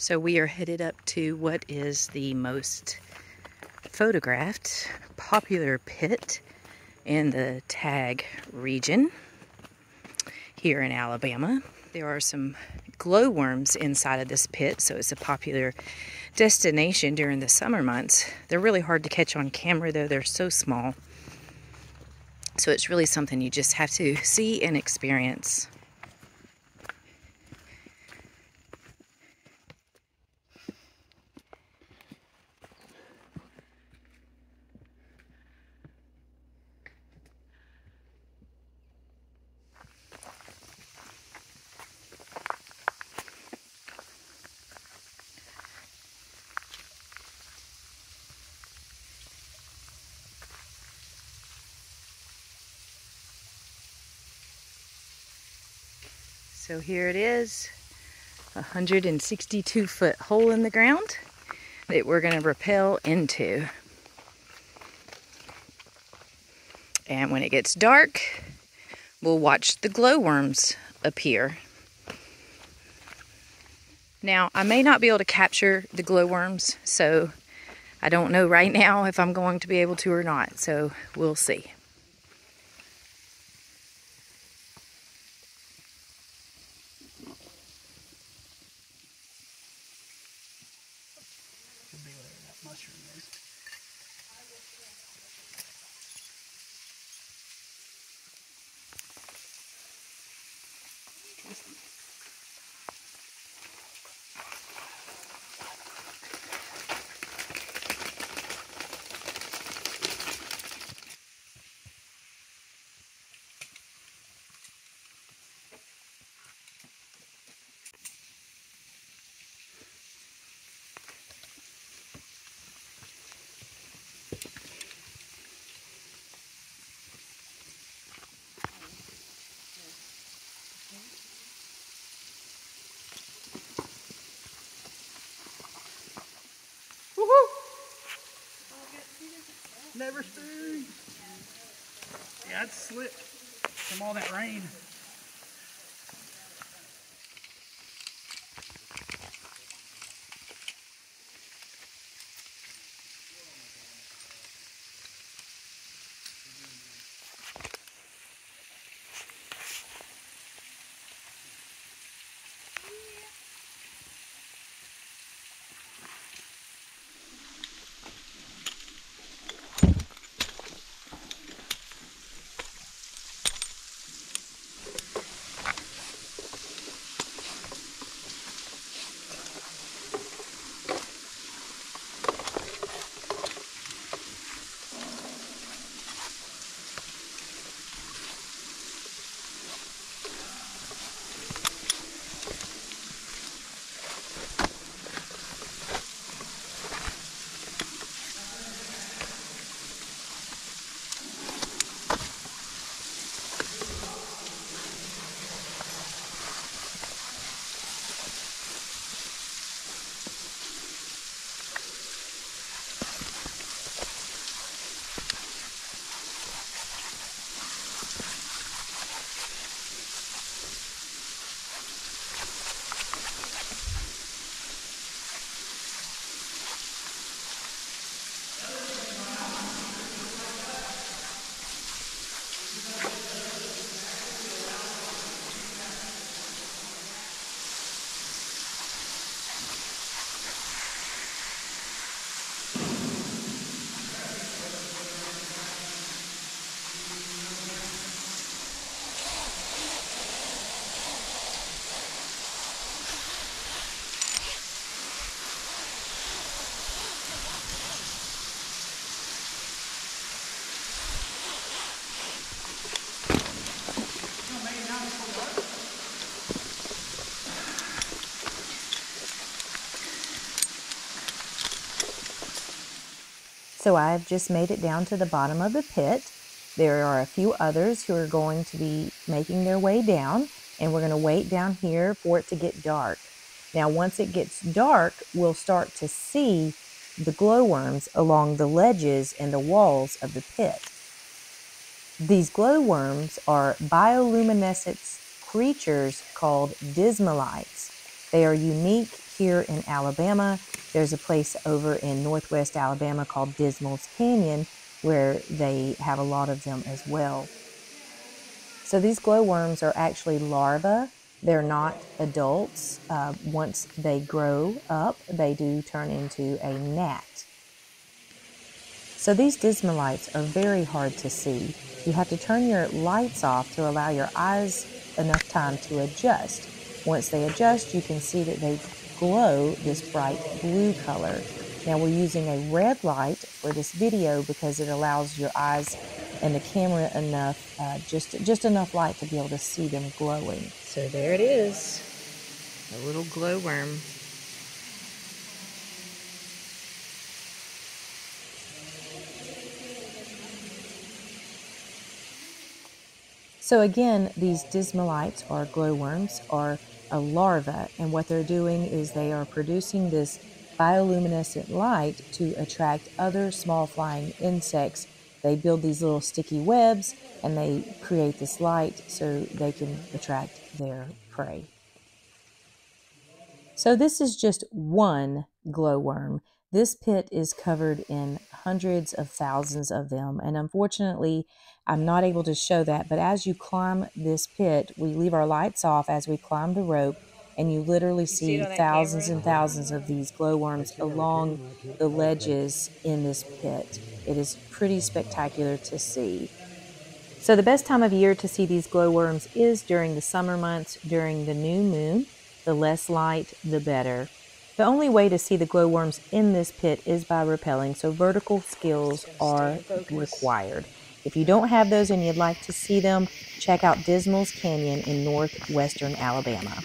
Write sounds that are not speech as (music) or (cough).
So we are headed up to what is the most photographed popular pit in the Tag region here in Alabama. There are some glowworms inside of this pit, so it's a popular destination during the summer months. They're really hard to catch on camera though, they're so small. So it's really something you just have to (laughs) see and experience. So here it is, a 162 foot hole in the ground that we're going to rappel into. And when it gets dark, we'll watch the glowworms appear. Now, I may not be able to capture the glowworms, so I don't know right (laughs) now if I'm going to be able to or not, so we'll see. Never spoon. Yeah, it slipped from all that rain. So I've just made it down to the bottom of the pit. There are a few others who are going to be making their way down, and we're going to wait down here for it to get dark. Now, once it gets dark, we'll start to see the glowworms along the ledges and the walls of the pit. These glowworms are bioluminescent creatures called dismalites, They are unique here in Alabama. There's a place over in northwest Alabama called Dismals Canyon where they have a lot of them as well. So these glowworms are actually larvae. They're not adults. Uh, once they grow up, they do turn into a gnat. So these dismalites are very hard to see. You have to turn your lights off to allow your eyes enough time to adjust. Once they adjust, you can see that they glow this bright blue color. Now we're using a red light for this video because it allows your eyes and the camera enough, uh, just, just enough light to be able to see them glowing. So there it is, a little glowworm. So again, these dismalites or glowworms are a larva, and what they're doing is they are producing this bioluminescent light to attract other small flying insects. They build these little sticky webs and they create this light so they can attract their prey. So this is just one glowworm. This pit is covered in hundreds of thousands of them, and unfortunately, I'm not able to show that. But as you climb this pit, we leave our lights off as we climb the rope, and you literally see, see thousands camera? and thousands of these glowworms along the ledges in this pit. It is pretty spectacular to see. So, the best time of year to see these glowworms is during the summer months, during the new moon. The less light, the better. The only way to see the glowworms in this pit is by rappelling, so vertical skills are required. If you don't have those and you'd like to see them, check out Dismals Canyon in northwestern Alabama.